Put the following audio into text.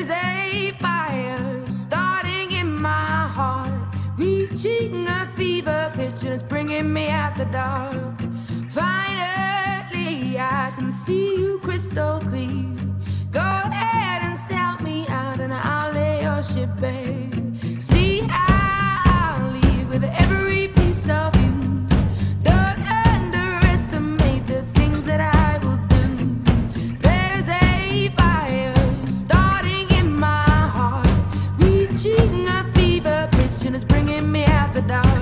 Is a fire starting in my heart, reaching a fever pitch, and it's bringing me out the dark. Finally, I can see you crystal clear. Go ahead and sell me out, and I'll lay your ship bare. crocodile